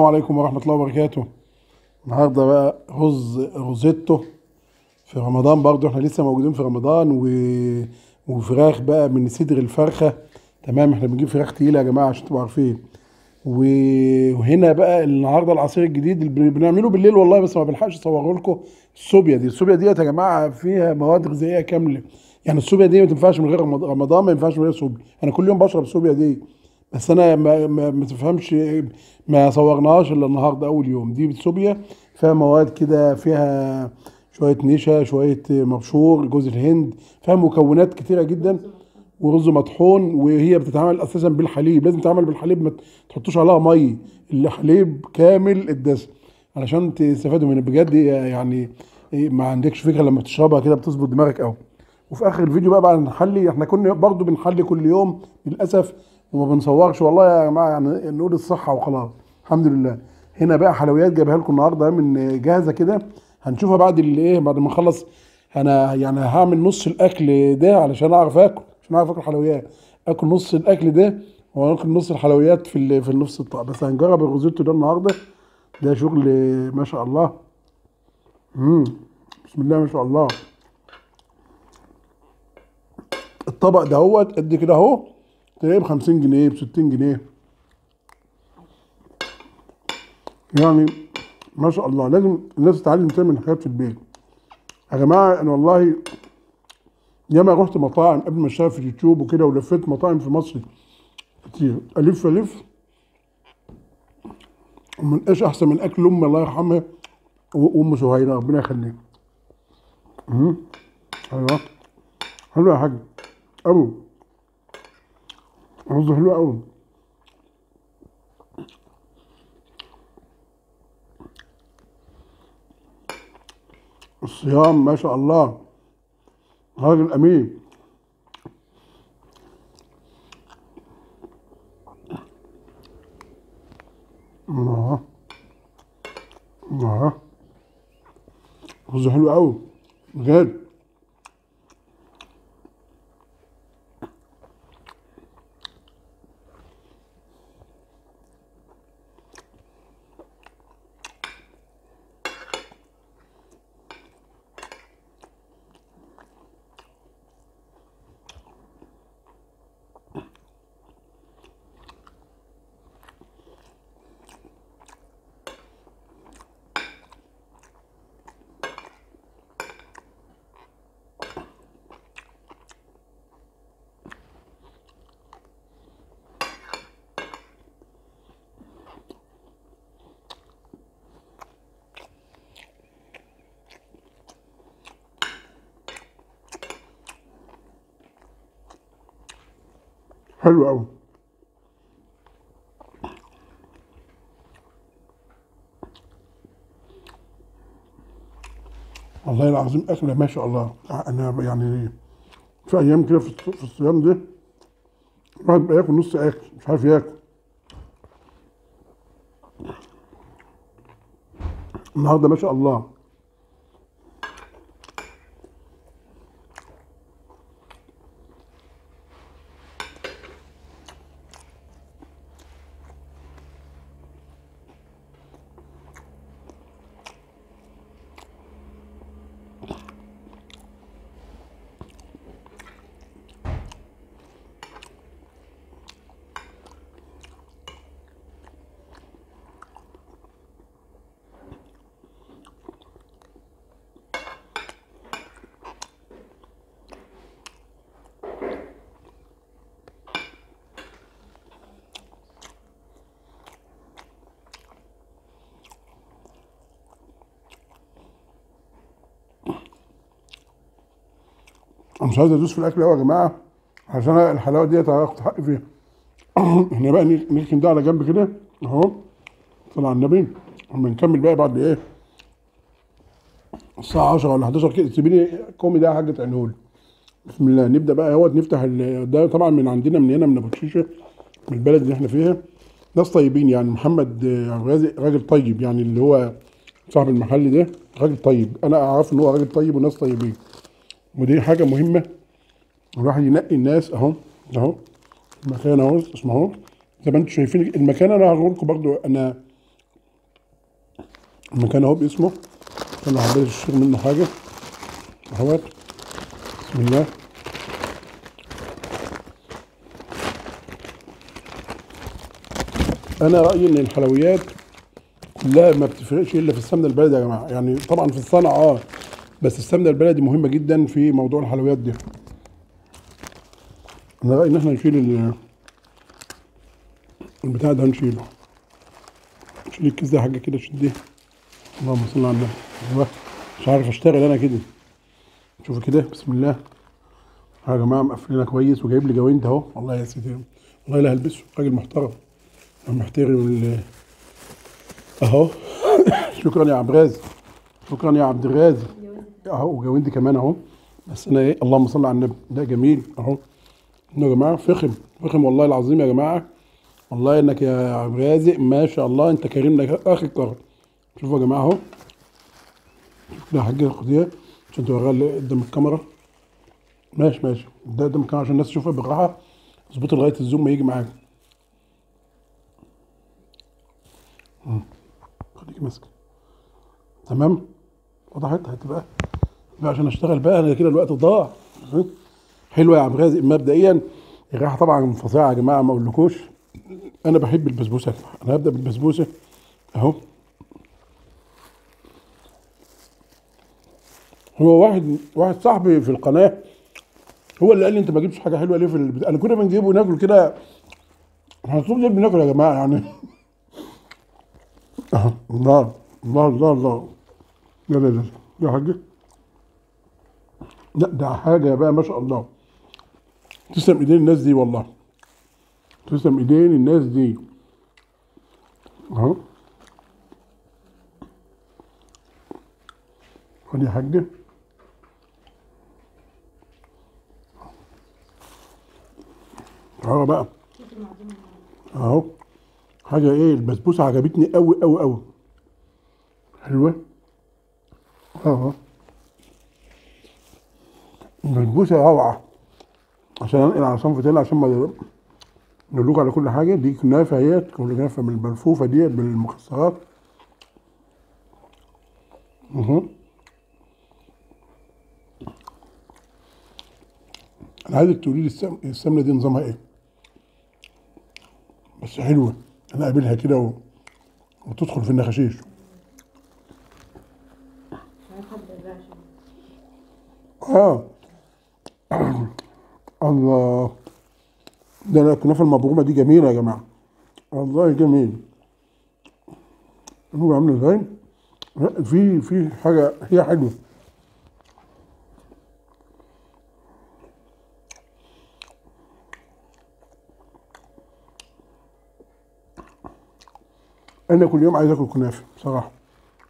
السلام عليكم ورحمة الله وبركاته. النهاردة بقى رز ريزوتو في رمضان برضو إحنا لسه موجودين في رمضان و... وفراخ بقى من صدر الفرخة. تمام إحنا بنجيب فراخ تقيلة يا جماعة عشان تبقوا عارفين. و... وهنا بقى النهارده العصير الجديد اللي بن- بنعمله بالليل والله بس ما بلحقش اصوره لكم. السوبيا دي السوبيا ديت يا جماعة فيها مواد غذائية كاملة. يعني السوبيا دي ما تنفعش من غير رمض- رمضان ما ينفعش من غير سوبيا أنا كل يوم بشرب السوبيا دي. بس أنا ما, ما, ما تفهمش ما صورناهاش إلا النهارده أول يوم. دي بالسوبيا فيها مواد كده فيها شوية نشا شوية مبشور جوز الهند فيها مكونات كتيرة جدا ورز مطحون وهي بتتعمل أساسا بالحليب. لازم تتعمل بالحليب ما تحطوش عليها مي. الحليب كامل الدسم علشان تستفادوا منه. بجد يعني ما عندكش فكرة لما بتشربها كده بتظبط دماغك قوي وفي آخر الفيديو بقى بعد نحلي إحنا كنا برضو بنحلي كل يوم للأسف وما بنصورش والله يا جماعة يعني نقول الصحة وخلاص. الحمد لله. هنا بقى حلويات جايبها لكم النهارده من جاهزة كده. هنشوفها بعد الايه بعد ما نخلص. أنا يعني هعمل نص الأكل ده علشان أعرف آكل عشان أعرف آكل حلويات. آكل نص الأكل ده وآكل نص الحلويات في في نص الطبق بس هنجرب الروزيتو ده النهارده. ده شغل ما شاء الله. امم بسم الله ما شاء الله. الطبق دهوت قد كده أهو. تلاقيه ب 50 جنيه ب 60 جنيه. يعني ما شاء الله لازم الناس تتعلم تعمل حاجات في البيت. يا جماعة أنا والله ياما رحت مطاعم قبل ما اشتغل في اليوتيوب وكده ولفيت مطاعم في مصر كتير. ألف ألف. ومن إيش أحسن من أكل أمي الله يرحمها وأم سهيلة ربنا يخليها. أيوه. حلو يا حاج قوي رز حلو قوي الصيام ما شاء الله. راجل أمين. الله. الله. رز حلو قوي بجد. حلو قوي والله العظيم اكله ما شاء الله. أنا يعني في أيام كده في الص- في الصيام ده الواحد بقى ياكل نص أكل مش عارف ياكل. النهارده ما شاء الله مش عايز ادوس في الاكل قوي يا جماعة عشان الحلاوة ديت هاخد حقي فيها. إحنا بقى نركن ده على جنب كده أهو صلى على النبي. اما نكمل بقى بعد إيه؟ الساعة 10 ولا 11 كده. سيبيني كومي ده يا حاجة تعينهولي بسم الله. نبدأ بقى أهوت نفتح ده طبعا من عندنا من هنا من أبو شيشة من البلد اللي إحنا فيها. ناس طيبين يعني محمد آه، غازي راجل طيب يعني اللي هو صاحب المحل ده راجل طيب. أنا أعرف إن هو راجل طيب وناس طيبين. ودي حاجة مهمة. الواحد ينقي الناس أهو أهو المكان أهو اسمه أهو. زي ما أنتم شايفين المكان أنا هقول لكم برضو أنا المكان أهو باسمه. أنا حبيت أشتري منه حاجة. أهوت. بسم الله. أنا رأيي إن الحلويات كلها ما بتفرقش إلا في السمنة البلدي يا جماعة. يعني طبعا في الصنعة آه. بس السمنة البلدي مهمة جدا في موضوع الحلويات دي. أنا رأيي إن إحنا نشيل ال- البتاع ده نشيله. شيل الكيس ده حاجة كده شديه اللهم صل على النبي. أيوه. مش عارف أشتغل أنا كده. شوفوا كده. بسم الله. يا جماعة مقفلينها كويس وجايب لي جوانت أهو. والله يا سيدي. والله لا هلبسه. راجل محترم. محترم أهو. شكرا يا عبد الرازق. شكرا يا عبد الرازق. أهو وجوندي كمان أهو. بس أنا إيه اللهم صل على النبي ده جميل أهو. يا جماعة فخم فخم والله العظيم يا جماعة. والله إنك يا الرازق ما شاء الله أنت كريم لك اخر كرم شوفوا يا جماعة أهو. ده حاجة خديها عشان توريها قدام الكاميرا. ماشي ماشي. ده قدام الكاميرا عشان الناس تشوفها بالراحة. اظبطه لغاية الزوم ما يجي معاك. خليك ماسك تمام؟ وضحت هتبقى بقى. عشان اشتغل بقى أنا كده الوقت ضاع. حلوة يا عم رازق مبدئيا الريحه طبعا فظيعة يا جماعة ما أقولكوش. أنا بحب البسبوسة أنا هبدأ بالبسبوسة أهو. هو واحد واحد صاحبي في القناة هو اللي قال لي أنت ما جبتش حاجة حلوة ليه في البتاع أنا كنا بنجيبه وناكل كده. إحنا طول الليل بناكل يا جماعة يعني. الله الله الله الله. لا لا لا. يا حاجة؟ لا ده حاجة بقى ما شاء الله. تسلم ايدين الناس دي والله. تسلم ايدين الناس دي. اهو. خد يا حاجة اهو بقى. اهو. حاجة إيه البسبوسة عجبتني قوي قوي قوي حلوة. آه البسبوسة روعة عشان أنقل على صنف تاني عشان ما نقول على كل حاجة. دي كنافة اهي كل كنافة من الملفوفة دي بالمكسرات. اهو أنا عايزك تقولي لي السم- السمنة دي نظامها إيه؟ بس حلوة. أنا قابلها كده و... وتدخل في النخاشيش. آه. الله. ده أنا الكنافه المبرومة دي جميلة يا جماعة. والله جميل. هو عامل إزاي؟ في في حاجة هي حلوة. أنا كل يوم عايز آكل كنافة بصراحة.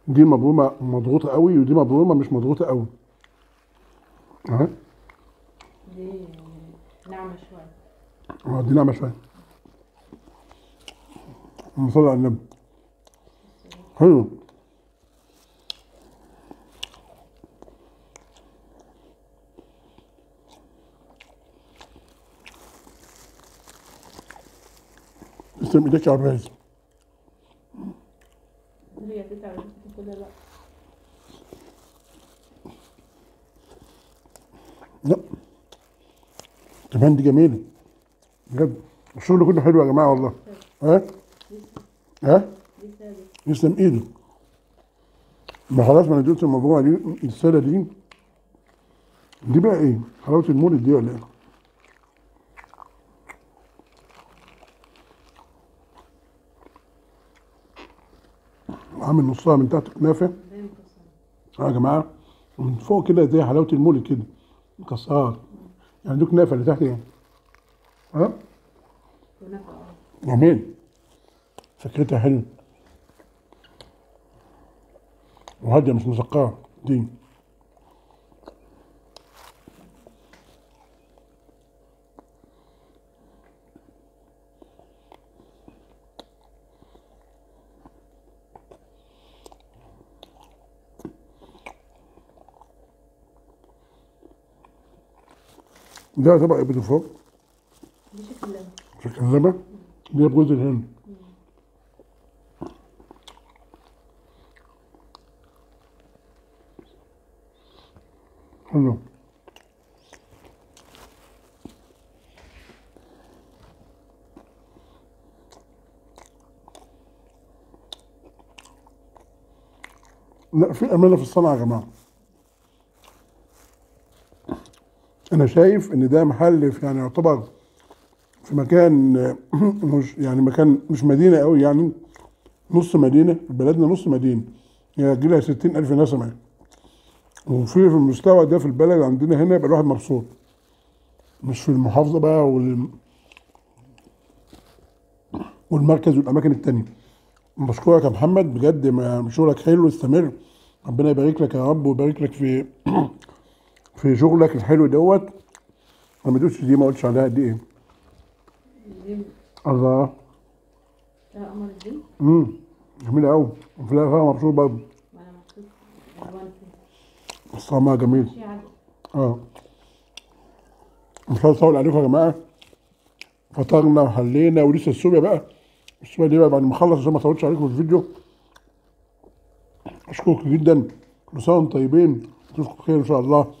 دي مبرومه مضغوطة قوي ودي مبرومة مش مضغوطة قوي. دي ناعمة شوية آه دي ناعمه شوية على النبي. حلو. تسلم ايديك يا عباس هي تتعب كده لا لا كمان دي جميلة. بجد. الشغل كله حلو يا جماعة والله. ها؟ ها؟ يسلم ايده ما خلاص ما دوقت الموضوع دي السادة دي. دي بقى إيه؟ حلاوة المولد دي ولا إيه؟ عامل نصها من تحت كنافة. آه يا جماعة؟ ومن فوق كده زي حلاوة المولد كده. مكسرات يعني دي كنافه اللي تحت يعني ها؟ جميل فكرتها حلوة. وهاديه مش مسكره دي ده طبق ابن فوق. شكل لبن شكل لبن ده بجوز الهند. حلو لا في أمانة في الصنعة يا جماعة. أنا شايف إن ده محل يعني يعتبر في مكان مش يعني مكان مش مدينة قوي يعني نص مدينة بلدنا نص مدينة. يجي لها 60 ألف نسمه وفي في المستوى ده في البلد عندنا هنا يبقى الواحد مبسوط. مش في المحافظة بقى وال والمركز والأماكن التانية. بشكرك يا محمد بجد شغلك حلو استمر. ربنا يبارك لك يا رب ويبارك لك في في شغلك الحلو دوت. أنا ما دوتش دي ما قلتش عليها قد إيه؟ الله. ده قمر الدين. امم جميلة قوي وفي الآخر مبسوط برضه. أنا مبسوط. طعمها جميل. آه. مش عايز أطول عليكم يا جماعة. فطرنا وحلينا ولسه السوبيا بقى. السوبيا دي بقى بعد ما أخلص عشان ما أطولش عليكم في الفيديو. أشكركم جدا. كل سنة وأنتم طيبين. اشوفكم بخير إن شاء الله.